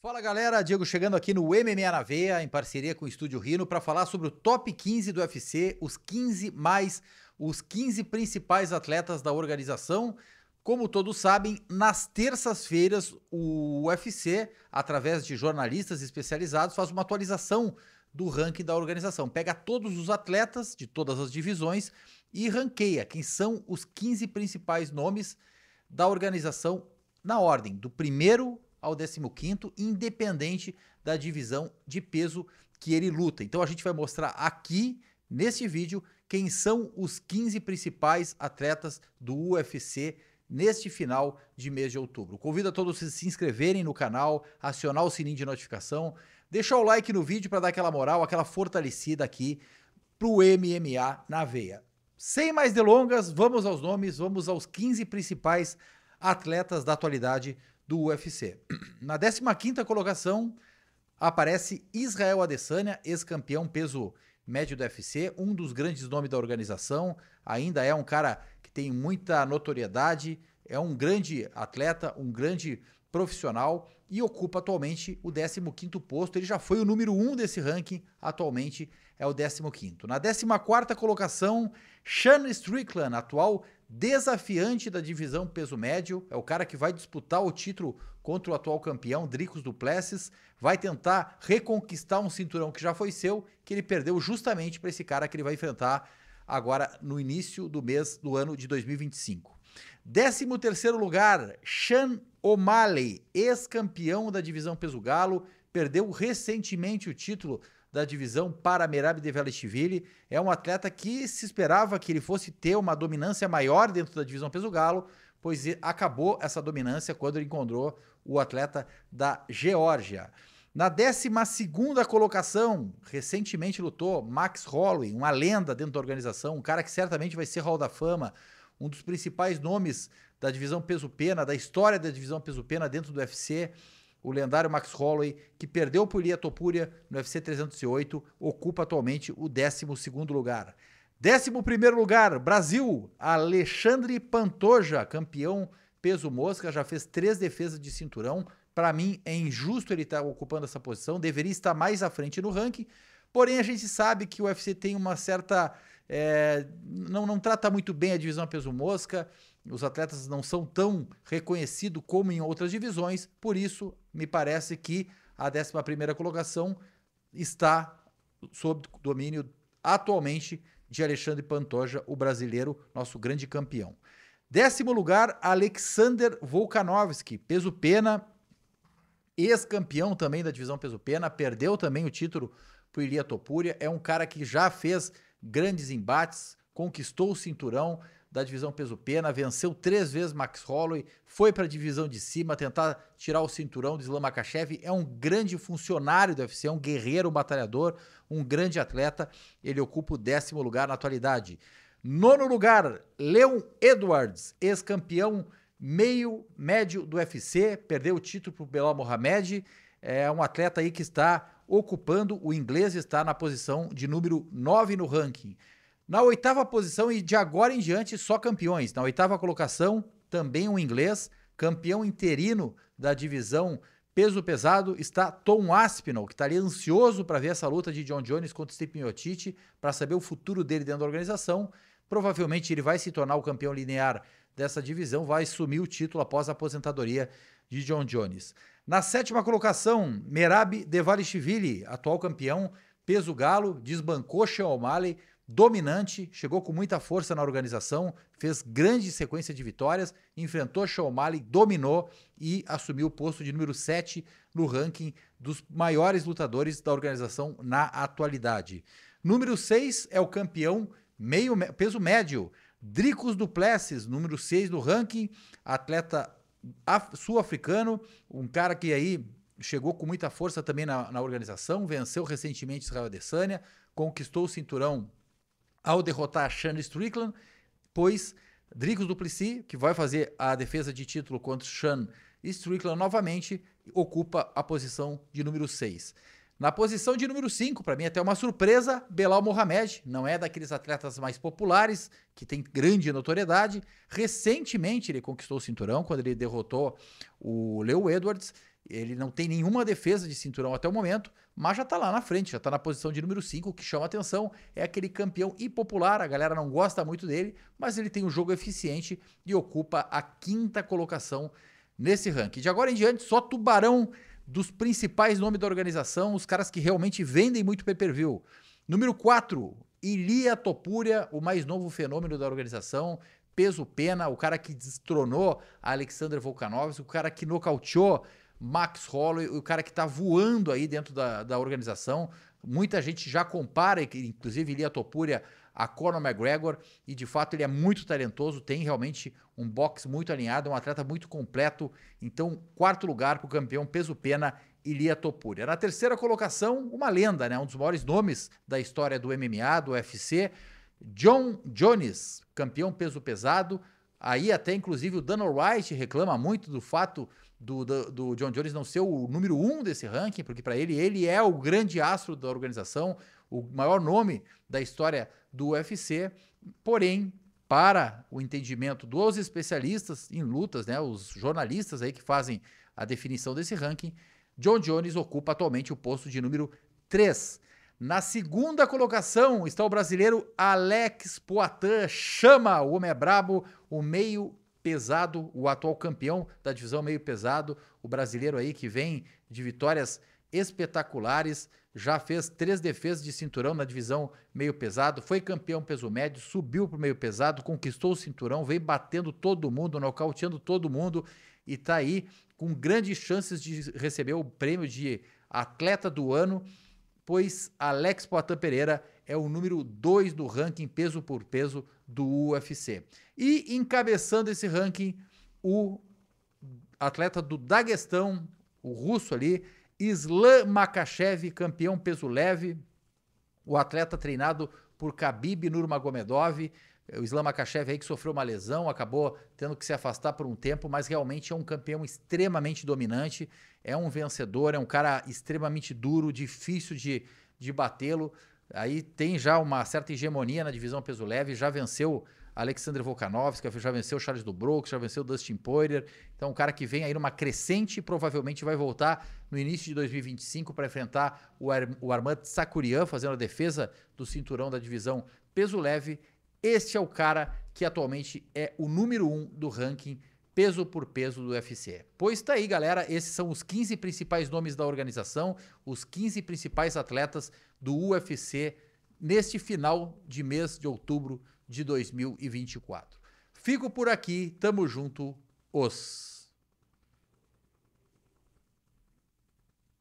Fala galera, Diego chegando aqui no MMA na Veia, em parceria com o Estúdio Rino, para falar sobre o top 15 do UFC, os 15 mais, os 15 principais atletas da organização. Como todos sabem, nas terças-feiras o UFC, através de jornalistas especializados, faz uma atualização do ranking da organização. Pega todos os atletas de todas as divisões e ranqueia quem são os 15 principais nomes da organização na ordem, do primeiro ao 15º, independente da divisão de peso que ele luta. Então a gente vai mostrar aqui neste vídeo quem são os 15 principais atletas do UFC neste final de mês de outubro. Convido a todos a se inscreverem no canal, acionar o sininho de notificação, deixar o like no vídeo para dar aquela moral, aquela fortalecida aqui pro MMA na veia. Sem mais delongas, vamos aos nomes, vamos aos 15 principais atletas da atualidade do UFC. Na 15ª colocação aparece Israel Adesanya, ex-campeão peso médio do UFC, um dos grandes nomes da organização, ainda é um cara que tem muita notoriedade, é um grande atleta, um grande profissional e ocupa atualmente o 15º posto. Ele já foi o número 1 desse ranking, atualmente é o 15º. Na 14ª colocação, Sean Strickland, atual desafiante da divisão peso médio, é o cara que vai disputar o título contra o atual campeão, Dricos Duplessis, vai tentar reconquistar um cinturão que já foi seu, que ele perdeu justamente para esse cara que ele vai enfrentar agora no início do mês do ano de 2025. 13 terceiro lugar, Sean O'Malley, ex-campeão da divisão peso galo, perdeu recentemente o título da divisão para Merab Develishvili. É um atleta que se esperava que ele fosse ter uma dominância maior dentro da divisão peso galo, pois acabou essa dominância quando ele encontrou o atleta da Geórgia. Na 12 colocação, recentemente lutou Max Holloway, uma lenda dentro da organização, um cara que certamente vai ser Hall da Fama, um dos principais nomes da divisão peso-pena, da história da divisão peso-pena dentro do UFC o lendário Max Holloway, que perdeu por Lia Topuria no UFC 308, ocupa atualmente o 12 lugar. 11 lugar, Brasil, Alexandre Pantoja, campeão peso mosca, já fez três defesas de cinturão. Para mim, é injusto ele estar tá ocupando essa posição, deveria estar mais à frente no ranking. Porém, a gente sabe que o UFC tem uma certa. É, não, não trata muito bem a divisão peso mosca os atletas não são tão reconhecidos como em outras divisões, por isso me parece que a 11 colocação está sob domínio atualmente de Alexandre Pantoja, o brasileiro, nosso grande campeão. Décimo lugar, Alexander Volkanovski, peso pena, ex-campeão também da divisão peso pena, perdeu também o título para Ilia Topuria, é um cara que já fez grandes embates, conquistou o cinturão, da divisão peso-pena, venceu três vezes Max Holloway, foi para a divisão de cima tentar tirar o cinturão do Islam Makhachev, é um grande funcionário do UFC, é um guerreiro, um batalhador, um grande atleta, ele ocupa o décimo lugar na atualidade. Nono lugar, Leon Edwards, ex-campeão meio médio do UFC, perdeu o título para o Belal Mohamed, é um atleta aí que está ocupando, o inglês está na posição de número 9 no ranking. Na oitava posição e de agora em diante só campeões. Na oitava colocação, também um inglês, campeão interino da divisão peso pesado, está Tom Aspinall, que estaria ansioso para ver essa luta de John Jones contra Stipe Miocic, para saber o futuro dele dentro da organização. Provavelmente ele vai se tornar o campeão linear dessa divisão, vai assumir o título após a aposentadoria de John Jones. Na sétima colocação, Merab Devalishvili, atual campeão, peso galo, desbancou Sean O'Malley, dominante, chegou com muita força na organização, fez grande sequência de vitórias, enfrentou Sean O'Malley, dominou e assumiu o posto de número 7 no ranking dos maiores lutadores da organização na atualidade. Número 6 é o campeão meio peso médio, Dricos Duplessis, número 6 no ranking, atleta sul-africano, um cara que aí chegou com muita força também na, na organização, venceu recentemente Israel Adesanya, conquistou o cinturão ao derrotar Sean Strickland, pois Dricos Duplessis, que vai fazer a defesa de título contra Sean Strickland novamente, ocupa a posição de número 6. Na posição de número 5, para mim até uma surpresa, Belal Mohamed, não é daqueles atletas mais populares, que tem grande notoriedade. Recentemente ele conquistou o cinturão, quando ele derrotou o Leo Edwards, Ele não tem nenhuma defesa de cinturão até o momento, mas já está lá na frente, já está na posição de número 5, o que chama atenção é aquele campeão impopular, a galera não gosta muito dele, mas ele tem um jogo eficiente e ocupa a quinta colocação nesse ranking. De agora em diante, só tubarão dos principais nomes da organização, os caras que realmente vendem muito pay-per-view. Número 4, Ilia Topuria, o mais novo fenômeno da organização, peso pena, o cara que destronou Alexander Volkanovski, o cara que nocauteou Max Holloway, o cara que está voando aí dentro da, da organização. Muita gente já compara, inclusive Ilia Topuria, a Conor McGregor, e de fato ele é muito talentoso, tem realmente um boxe muito alinhado, um atleta muito completo. Então, quarto lugar para o campeão peso pena Ilia Topuria. Na terceira colocação, uma lenda, né? um dos maiores nomes da história do MMA, do UFC, John Jones, campeão peso pesado. Aí até inclusive o Dana White reclama muito do fato do, do, do, John Jones não ser o número um desse ranking, porque para ele, ele é o grande astro da organização, o maior nome da história do UFC. Porém, para o entendimento dos especialistas em lutas, né, os jornalistas aí que fazem a definição desse ranking, John Jones ocupa atualmente o posto de número 3. Na segunda colocação está o brasileiro Alex Poitin, chama, o homem é brabo, o meio pesado, o atual campeão da divisão meio pesado, o brasileiro aí que vem de vitórias espetaculares, já fez três defesas de cinturão na divisão meio pesado, foi campeão peso médio, subiu para o meio pesado, conquistou o cinturão, vem batendo todo mundo, nocauteando todo mundo e está aí com grandes chances de receber o prêmio de atleta do ano, pois Alex Poitin Pereira é o número 2 do ranking peso por peso do UFC. E encabeçando esse ranking, o atleta do Daguestão, o russo ali, Islam Makachev, campeão peso leve, o atleta treinado por Khabib Nurmagomedov, o Islam Makachev aí que sofreu uma lesão, acabou tendo que se afastar por um tempo, mas realmente é um campeão extremamente dominante, é um vencedor, é um cara extremamente duro, difícil de, de batê-lo. Aí tem já uma certa hegemonia na divisão peso leve, já venceu Alexander Volkanovski, já venceu Charles Dubrow, já venceu Dustin Poirier. Então, um cara que vem aí numa crescente, provavelmente vai voltar no início de 2025 para enfrentar o, Ar o Armand Sakurian, fazendo a defesa do cinturão da divisão peso leve. Este é o cara que atualmente é o número um do ranking peso por peso do UFC. Pois tá aí, galera, esses são os 15 principais nomes da organização, os 15 principais atletas do UFC neste final de mês de outubro de 2024. Fico por aqui, tamo junto, os